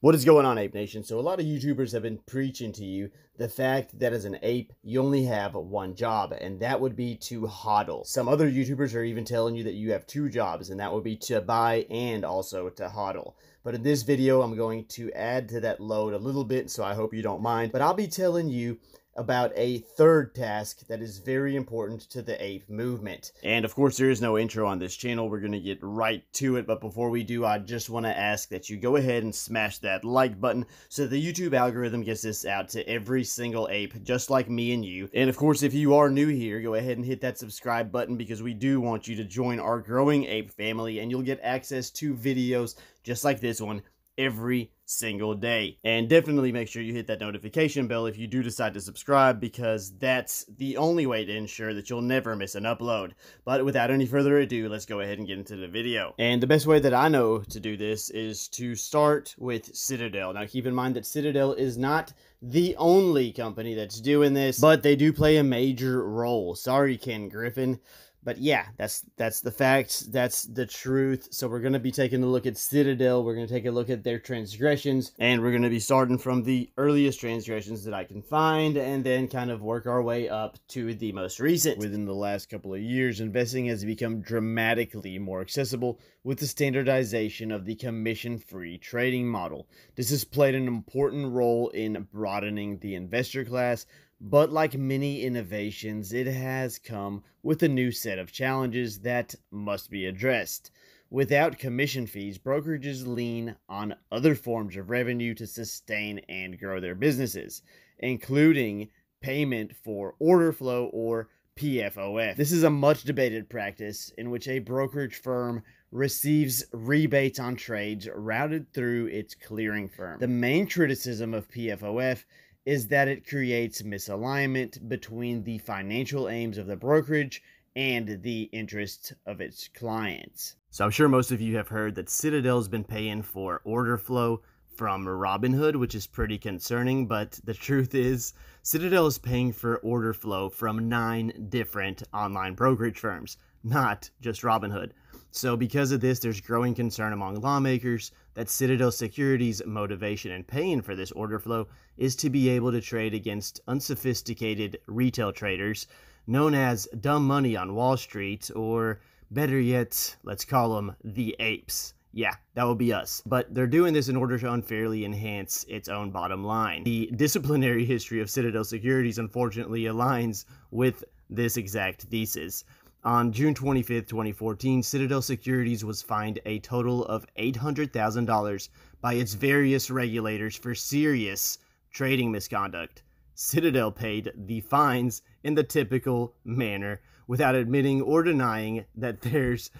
What is going on, Ape Nation? So, a lot of YouTubers have been preaching to you the fact that as an ape, you only have one job, and that would be to hodl. Some other YouTubers are even telling you that you have two jobs, and that would be to buy and also to hodl. But in this video, I'm going to add to that load a little bit, so I hope you don't mind. But I'll be telling you about a third task that is very important to the ape movement. And of course, there is no intro on this channel. We're going to get right to it. But before we do, I just want to ask that you go ahead and smash that like button so the YouTube algorithm gets this out to every single ape, just like me and you. And of course, if you are new here, go ahead and hit that subscribe button because we do want you to join our growing ape family and you'll get access to videos just like this one every single day. And definitely make sure you hit that notification bell if you do decide to subscribe because that's the only way to ensure that you'll never miss an upload. But without any further ado, let's go ahead and get into the video. And the best way that I know to do this is to start with Citadel. Now keep in mind that Citadel is not the only company that's doing this, but they do play a major role. Sorry, Ken Griffin but yeah, that's that's the facts. That's the truth. So we're gonna be taking a look at Citadel. We're gonna take a look at their transgressions, and we're gonna be starting from the earliest transgressions that I can find, and then kind of work our way up to the most recent. Within the last couple of years, investing has become dramatically more accessible with the standardization of the commission-free trading model. This has played an important role in broadening the investor class but like many innovations, it has come with a new set of challenges that must be addressed. Without commission fees, brokerages lean on other forms of revenue to sustain and grow their businesses, including payment for order flow or PFOF. This is a much debated practice in which a brokerage firm receives rebates on trades routed through its clearing firm. The main criticism of PFOF is that it creates misalignment between the financial aims of the brokerage and the interests of its clients. So I'm sure most of you have heard that Citadel's been paying for order flow from Robinhood, which is pretty concerning, but the truth is Citadel is paying for order flow from nine different online brokerage firms, not just Robinhood. So, because of this, there's growing concern among lawmakers that Citadel Securities' motivation in paying for this order flow is to be able to trade against unsophisticated retail traders known as dumb money on Wall Street, or better yet, let's call them the apes. Yeah, that would be us. But they're doing this in order to unfairly enhance its own bottom line. The disciplinary history of Citadel Securities unfortunately aligns with this exact thesis. On June 25, 2014, Citadel Securities was fined a total of $800,000 by its various regulators for serious trading misconduct. Citadel paid the fines in the typical manner without admitting or denying that there's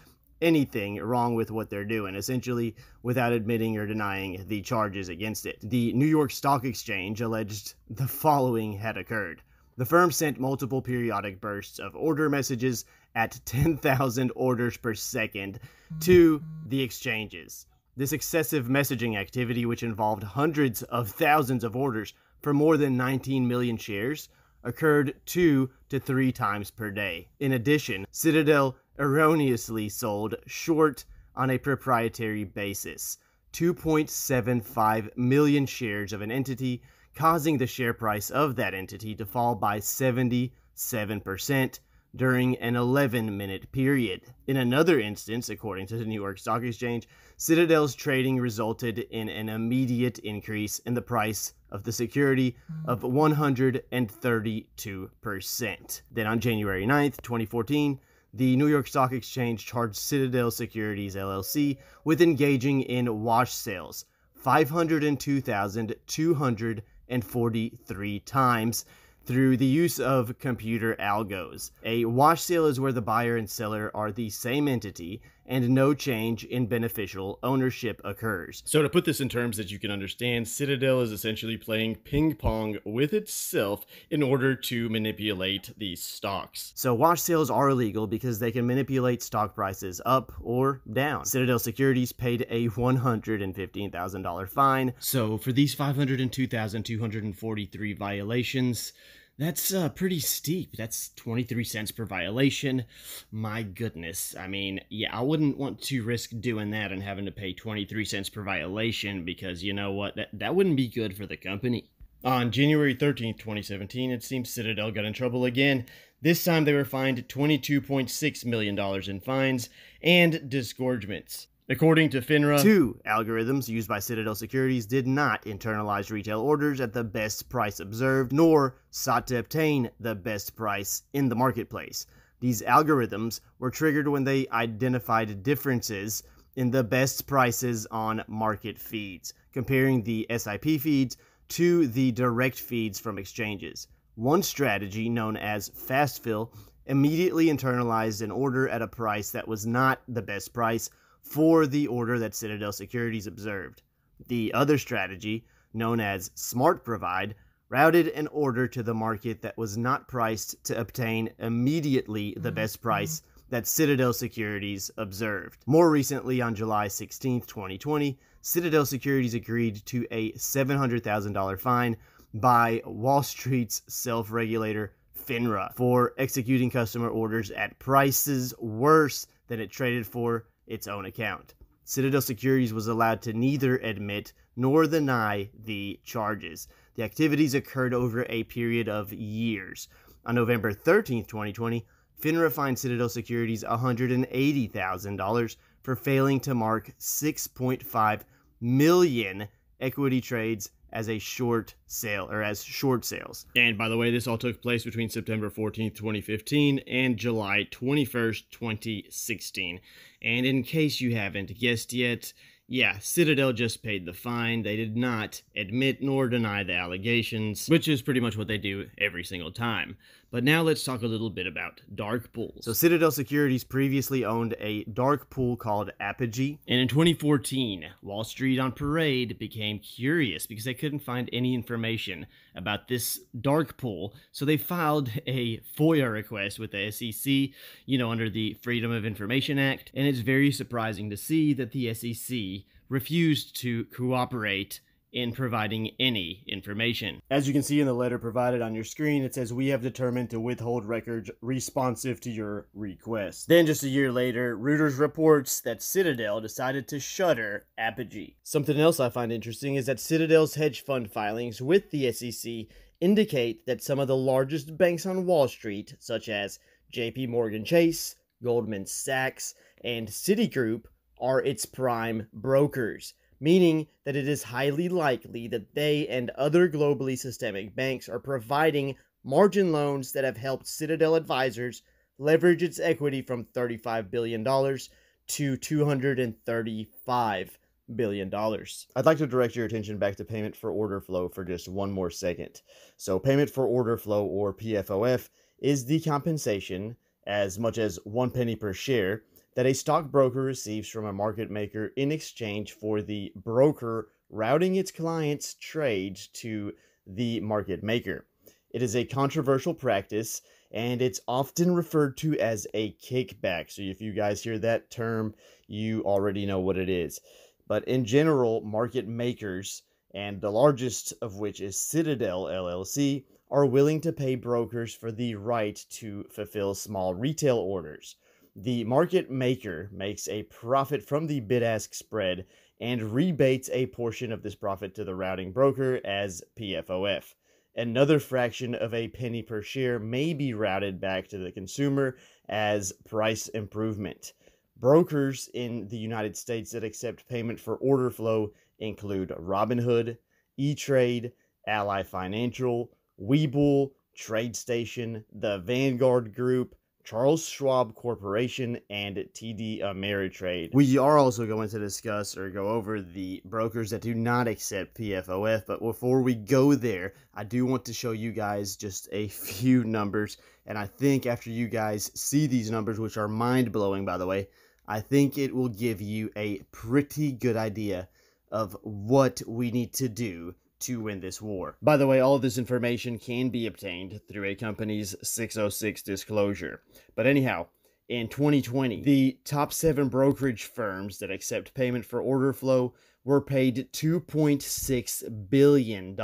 anything wrong with what they're doing, essentially without admitting or denying the charges against it. The New York Stock Exchange alleged the following had occurred. The firm sent multiple periodic bursts of order messages at 10,000 orders per second to the exchanges. This excessive messaging activity, which involved hundreds of thousands of orders for more than 19 million shares, occurred two to three times per day. In addition, Citadel erroneously sold short on a proprietary basis 2.75 million shares of an entity causing the share price of that entity to fall by 77% during an 11 minute period. In another instance, according to the New York Stock Exchange, Citadel's trading resulted in an immediate increase in the price of the security of 132%. Then on January 9th, 2014, the New York Stock Exchange charged Citadel Securities LLC with engaging in wash sales 502,243 times through the use of computer algos. A wash sale is where the buyer and seller are the same entity and no change in beneficial ownership occurs. So, to put this in terms that you can understand, Citadel is essentially playing ping pong with itself in order to manipulate these stocks. So, wash sales are illegal because they can manipulate stock prices up or down. Citadel Securities paid a $115,000 fine. So, for these 502,243 violations, That's uh, pretty steep. That's 23 cents per violation. My goodness. I mean, yeah, I wouldn't want to risk doing that and having to pay 23 cents per violation because you know what? That, that wouldn't be good for the company. On January 13th, 2017, it seems Citadel got in trouble again. This time they were fined $22.6 million in fines and disgorgements. According to FINRA, two algorithms used by Citadel Securities did not internalize retail orders at the best price observed, nor sought to obtain the best price in the marketplace. These algorithms were triggered when they identified differences in the best prices on market feeds, comparing the SIP feeds to the direct feeds from exchanges. One strategy, known as fast fill, immediately internalized an order at a price that was not the best price for the order that Citadel Securities observed. The other strategy, known as Smart Provide, routed an order to the market that was not priced to obtain immediately the best mm-hmm. price that Citadel Securities observed. More recently, on July 16, 2020, Citadel Securities agreed to a $700,000 fine by Wall Street's self regulator FINRA for executing customer orders at prices worse than it traded for its own account. Citadel Securities was allowed to neither admit nor deny the charges. The activities occurred over a period of years. On November 13, 2020, FINRA fined Citadel Securities $180,000 for failing to mark 6.5 million equity trades as a short sale or as short sales. And by the way, this all took place between September 14th, 2015 and July 21st, 2016. And in case you haven't guessed yet, yeah, Citadel just paid the fine. They did not admit nor deny the allegations, which is pretty much what they do every single time. But now let's talk a little bit about dark pools. So Citadel Securities previously owned a dark pool called Apogee. And in 2014, Wall Street on Parade became curious because they couldn't find any information about this dark pool. So they filed a FOIA request with the SEC, you know, under the Freedom of Information Act. And it's very surprising to see that the SEC refused to cooperate in providing any information. As you can see in the letter provided on your screen, it says, We have determined to withhold records responsive to your request. Then, just a year later, Reuters reports that Citadel decided to shutter Apogee. Something else I find interesting is that Citadel's hedge fund filings with the SEC indicate that some of the largest banks on Wall Street, such as JP Morgan Chase, Goldman Sachs, and Citigroup, are its prime brokers meaning that it is highly likely that they and other globally systemic banks are providing margin loans that have helped Citadel Advisors leverage its equity from $35 billion to $235 billion. I'd like to direct your attention back to payment for order flow for just one more second. So, payment for order flow, or PFOF, is the compensation, as much as one penny per share, that a stockbroker receives from a market maker in exchange for the broker routing its clients' trades to the market maker. It is a controversial practice and it's often referred to as a kickback. So if you guys hear that term, you already know what it is. But in general, market makers, and the largest of which is Citadel LLC, are willing to pay brokers for the right to fulfill small retail orders. The market maker makes a profit from the bid ask spread and rebates a portion of this profit to the routing broker as PFOF. Another fraction of a penny per share may be routed back to the consumer as price improvement. Brokers in the United States that accept payment for order flow include Robinhood, E-Trade, Ally Financial, Webull, TradeStation, the Vanguard Group, Charles Schwab Corporation, and TD Ameritrade. We are also going to discuss or go over the brokers that do not accept PFOF, but before we go there, I do want to show you guys just a few numbers, and I think after you guys see these numbers, which are mind-blowing by the way, I think it will give you a pretty good idea of what we need to do to win this war. By the way, all of this information can be obtained through a company's 606 disclosure. But anyhow, in 2020, the top seven brokerage firms that accept payment for order flow were paid $2.6 billion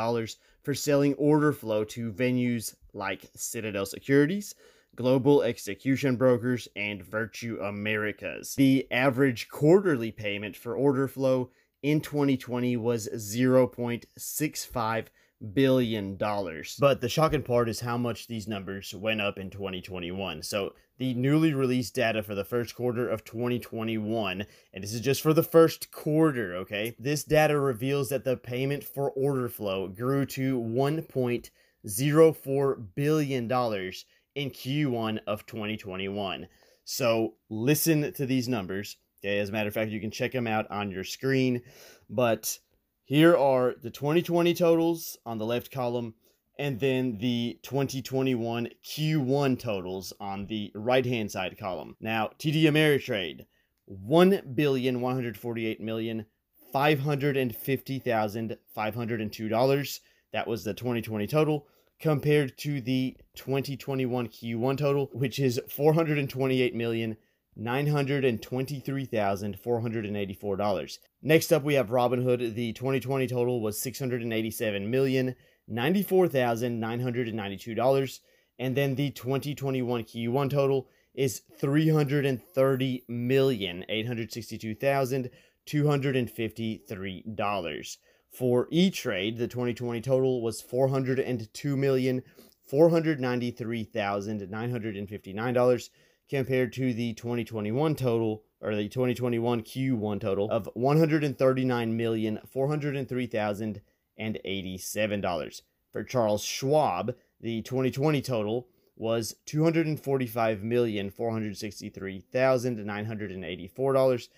for selling order flow to venues like Citadel Securities, Global Execution Brokers, and Virtu Americas. The average quarterly payment for order flow in 2020 was 0.65 billion dollars. But the shocking part is how much these numbers went up in 2021. So the newly released data for the first quarter of 2021, and this is just for the first quarter, okay? This data reveals that the payment for order flow grew to 1.04 billion dollars in Q1 of 2021. So listen to these numbers. Okay, as a matter of fact, you can check them out on your screen. But here are the 2020 totals on the left column, and then the 2021 Q1 totals on the right hand side column. Now, TD Ameritrade, one billion one hundred forty-eight million five hundred and fifty thousand five hundred and two dollars. That was the 2020 total compared to the 2021 Q1 total, which is four hundred and twenty-eight million $923,484. Next up, we have Robinhood. The 2020 total was $687,094,992. And then the 2021 Q1 total is $330,862,253. For E-Trade, the 2020 total was $402,493,959 compared to the 2021 total or the 2021 Q1 total of $139,403,087. For Charles Schwab, the 2020 total was $245,463,984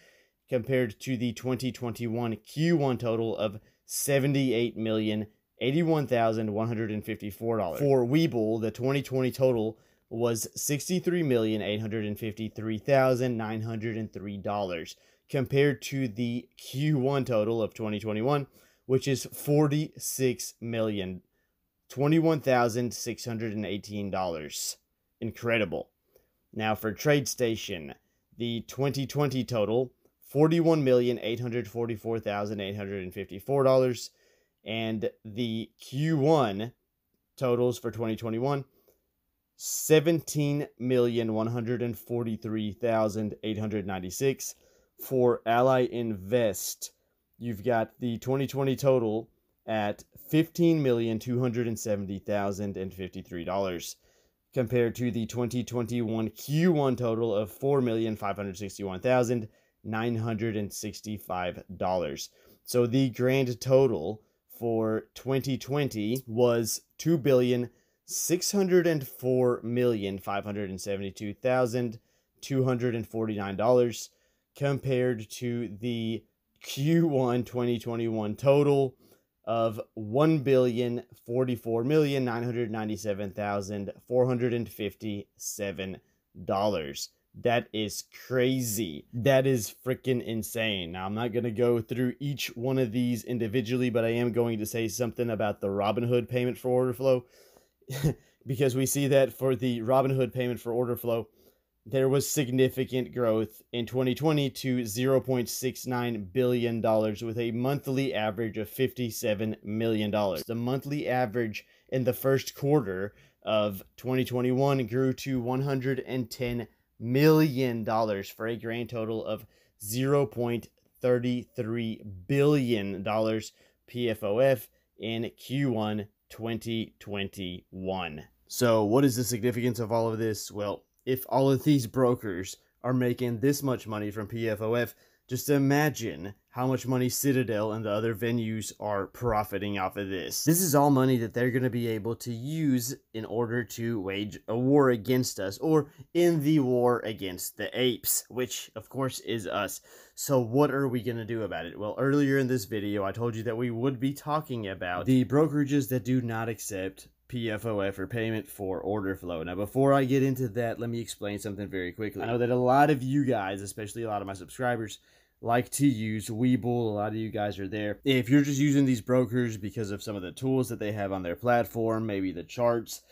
compared to the 2021 Q1 total of $78,081,154. For Webull, the 2020 total was $63,853,903 compared to the Q1 total of 2021 which is $46,021,618. Incredible. Now for TradeStation, the 2020 total $41,844,854 and the Q1 totals for 2021 seventeen million one hundred and forty three thousand eight hundred ninety six. For Ally Invest, you've got the 2020 total at fifteen million two hundred and seventy thousand and fifty three dollars, compared to the 2021 Q1 total of four million five hundred sixty one thousand nine hundred and sixty five dollars. So the grand total for 2020 was two billion six hundred and four million five hundred and seventy two thousand two hundred and forty nine dollars compared to the Q1 2021 total of one billion forty four million nine hundred ninety seven thousand four hundred and fifty seven dollars. That is crazy. That is freaking insane. Now, I'm not going to go through each one of these individually, but I am going to say something about the Robinhood payment for order flow because we see that for the Robinhood payment for order flow, there was significant growth in 2020 to $0.69 billion with a monthly average of $57 million. The monthly average in the first quarter of 2021 grew to $110 million for a grand total of $0.33 billion PFOF in Q1 2021. So, what is the significance of all of this? Well, if all of these brokers are making this much money from PFOF, just imagine how much money Citadel and the other venues are profiting off of this. This is all money that they're going to be able to use in order to wage a war against us or in the war against the apes, which of course is us. So what are we going to do about it? Well, earlier in this video, I told you that we would be talking about the brokerages that do not accept PFOF or payment for order flow. Now, before I get into that, let me explain something very quickly. I know that a lot of you guys, especially a lot of my subscribers, like to use Webull. A lot of you guys are there. If you're just using these brokers because of some of the tools that they have on their platform, maybe the charts,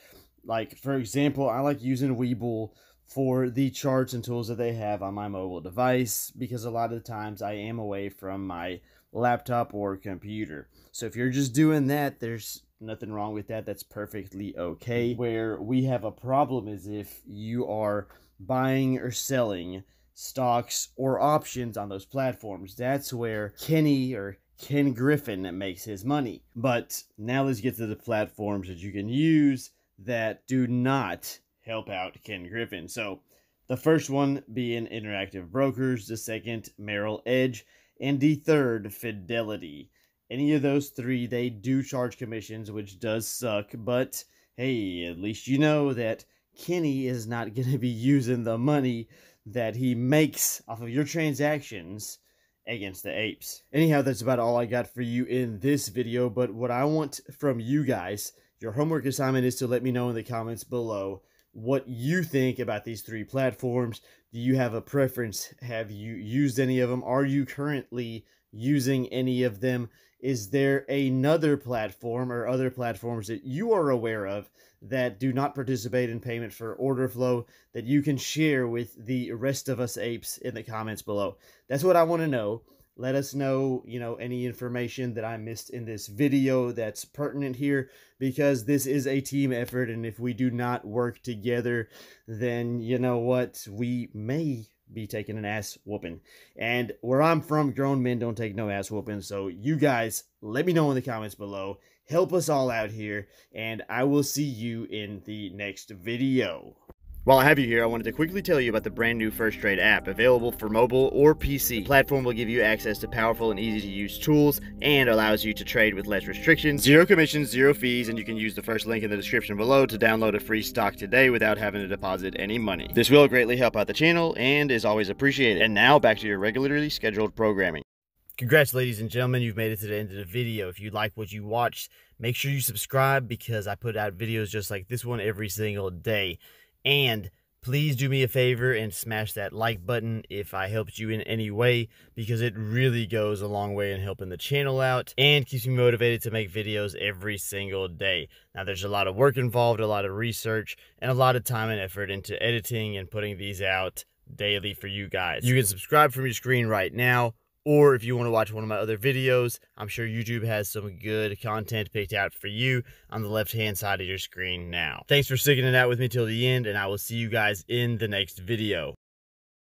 like for example, I like using Webull for the charts and tools that they have on my mobile device because a lot of times I am away from my laptop or computer. So if you're just doing that, there's nothing wrong with that. That's perfectly okay. Where we have a problem is if you are buying or selling stocks or options on those platforms. That's where Kenny or Ken Griffin makes his money. But now let's get to the platforms that you can use that do not help out Ken Griffin. So the first one being Interactive Brokers, the second Merrill Edge, and the third Fidelity. Any of those three, they do charge commissions, which does suck, but hey, at least you know that Kenny is not going to be using the money that he makes off of your transactions against the apes. Anyhow, that's about all I got for you in this video, but what I want from you guys, your homework assignment is to let me know in the comments below what you think about these three platforms. Do you have a preference? Have you used any of them? Are you currently using any of them? Is there another platform or other platforms that you are aware of that do not participate in payment for order flow that you can share with the rest of us apes in the comments below? That's what I want to know. Let us know, you know, any information that I missed in this video that's pertinent here because this is a team effort and if we do not work together, then you know what? We may be taking an ass whooping. And where I'm from, grown men don't take no ass whooping. So you guys, let me know in the comments below. Help us all out here, and I will see you in the next video. While I have you here, I wanted to quickly tell you about the brand new Firstrade app, available for mobile or PC. The platform will give you access to powerful and easy to use tools and allows you to trade with less restrictions, zero commissions, zero fees, and you can use the first link in the description below to download a free stock today without having to deposit any money. This will greatly help out the channel and is always appreciated. And now back to your regularly scheduled programming. Congrats, ladies and gentlemen. You've made it to the end of the video. If you like what you watched, make sure you subscribe because I put out videos just like this one every single day. And please do me a favor and smash that like button if I helped you in any way because it really goes a long way in helping the channel out and keeps me motivated to make videos every single day. Now there's a lot of work involved, a lot of research, and a lot of time and effort into editing and putting these out daily for you guys. You can subscribe from your screen right now or if you want to watch one of my other videos, I'm sure YouTube has some good content picked out for you on the left-hand side of your screen now. Thanks for sticking it out with me till the end, and I will see you guys in the next video.